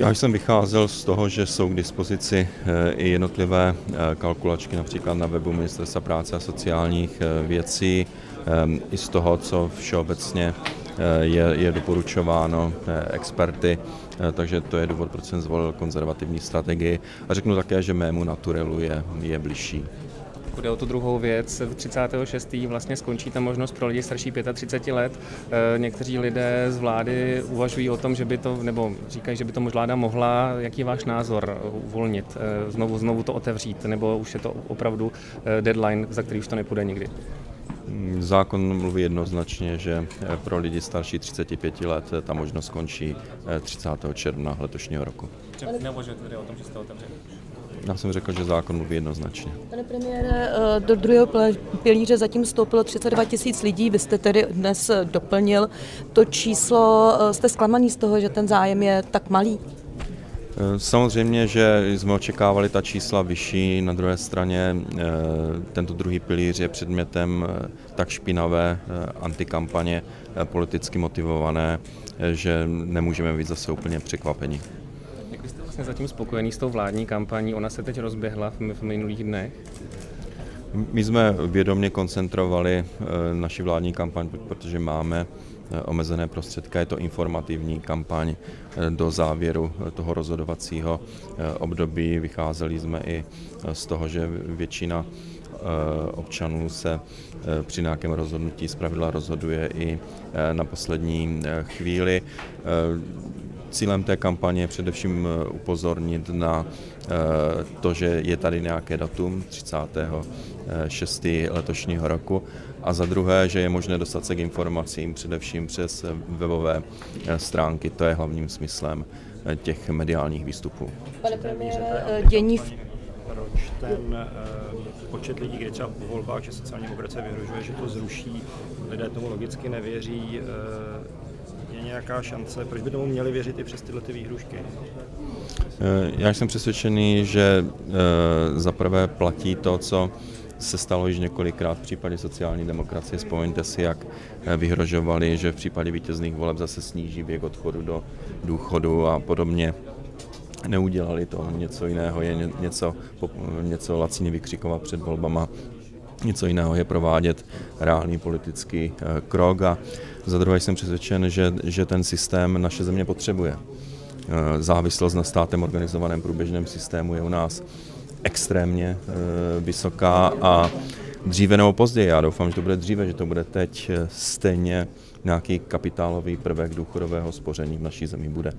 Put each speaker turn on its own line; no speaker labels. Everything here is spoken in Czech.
Já jsem vycházel z toho, že jsou k dispozici eh, i jednotlivé eh, kalkulačky například na webu Ministerstva práce a sociálních eh, věcí, i z toho, co všeobecně je, je doporučováno experty, takže to je důvod, proč jsem zvolil konzervativní strategii. A řeknu také, že mému naturelu je, je bližší.
Pokud jde o tu druhou věc, 36. vlastně skončí ta možnost pro lidi starší 35 let. Eh, někteří lidé z vlády uvažují o tom, že by to, nebo říkají, že by to vláda mohla. Jaký je váš názor uvolnit, eh, znovu, znovu to otevřít, nebo už je to opravdu eh, deadline, za který už to nepůjde nikdy?
Zákon mluví jednoznačně, že pro lidi starší 35 let ta možnost skončí 30. června letošního roku.
Neuvažujete tedy o tom, že jste otevřeli?
Já jsem řekl, že zákon mluví jednoznačně.
Pane premiére, eh, do druhého pilíře zatím vstoupilo 32 tisíc lidí. Vy jste tedy dnes eh, doplnil to číslo. Eh, jste zklamaný z toho, že ten zájem je tak malý?
Samozřejmě, že jsme očekávali ta čísla vyšší, na druhé straně tento druhý pilíř je předmětem tak špinavé antikampaně politicky motivované, že nemůžeme být zase úplně překvapeni
vlastně zatím spokojený s tou vládní kampaní? Ona se teď rozběhla v minulých dnech?
My jsme vědomě koncentrovali eh, naši vládní kampaň, protože máme eh, omezené prostředky. Je to informativní kampaň eh, do závěru toho rozhodovacího období. Vycházeli jsme i z toho, že většina občanů se při nějakém rozhodnutí zpravidla rozhoduje i na poslední chvíli. Cílem té kampaně je především eh, upozornit na eh, to, že je tady nějaké datum 36. letošního roku a za druhé, že je možné dostat se k informacím především přes webové eh, stránky. To je hlavním smyslem těch mediálních výstupů.
Pane premiére, dění v
proč ten počet lidí, kdy třeba po volbách, že sociální demokracie vyhrožuje, že to zruší, lidé tomu logicky nevěří, je nějaká šance, proč by tomu měli věřit i přes tyhle ty výhrušky?
Eh, já jsem přesvědčený, že eh, za prvé platí to, co se stalo již několikrát v případě sociální demokracie. Vzpomeňte si, jak eh, vyhrožovali, že v případě vítězných voleb zase sníží věk odchodu do důchodu a podobně. Neudělali to, něco jiného je něco, něco lacině vykřikovat před volbama, něco jiného je provádět reálný politický krok a za druhé jsem přesvědčen, že, že ten systém naše země potřebuje. Eh, závislost na státem organizovaném průběžném systému je u nás extrémně eh, vysoká a dříve nebo později, já doufám, že to bude dříve, že to bude teď, eh, stejně nějaký kapitálový prvek důchodového spoření v naší zemi bude.